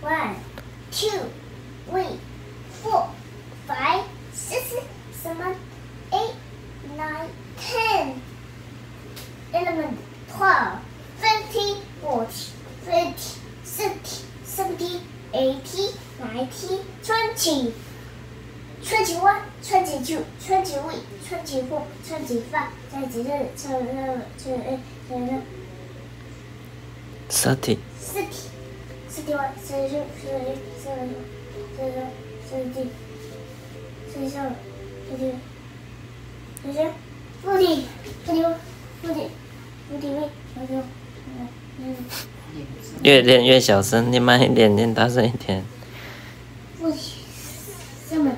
One, two, three, four, five, six, seven, eight, nine, ten. Eleven, twelve, thirteen, fourteen, fifteen, sixteen, seventeen, eighteen, nineteen, twenty. 四十九四十一四十五四十六四十七四十七四十九四十九四十九四十九五十越练越小声你慢一点练大声一点。不许么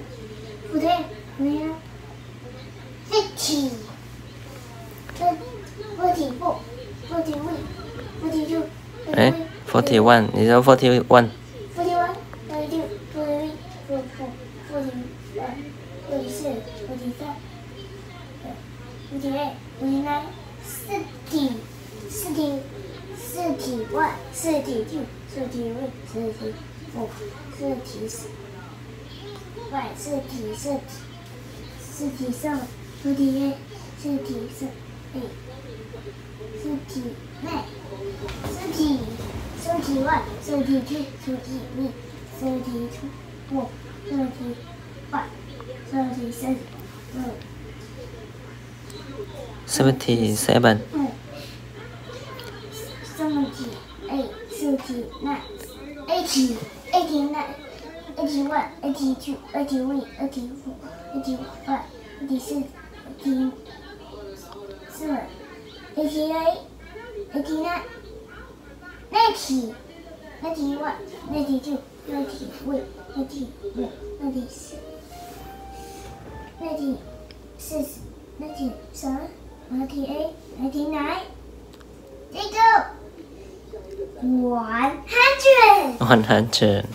不对没有飞起 forty one 你说 forty one forty one forty two forty four forty one forty four forty five forty five forty eight forty nine forty eight forty one forty two forty two forty five forty six forty five forty six forty seven forty eight forty seven forty eight forty seven forty eight forty nine. Thirty-one, thirty-two, thirty-three, thirty-four, thirty-five, thirty-six, seventy seven，seventy-eight, seventy-nine, eighty, eighty-nine, eighty-one, eighty-two, eighty-three, eighty-four, eighty-five, eighty-six, eighty-seven, eighty-eight, eighty-nine, ninety, ninety-one, ninety-two, ninety-three, ninety-four, ninety-six, ninety-six, ninety-seven, ninety-eight, ninety-nine. They go. One hundred. one hundred。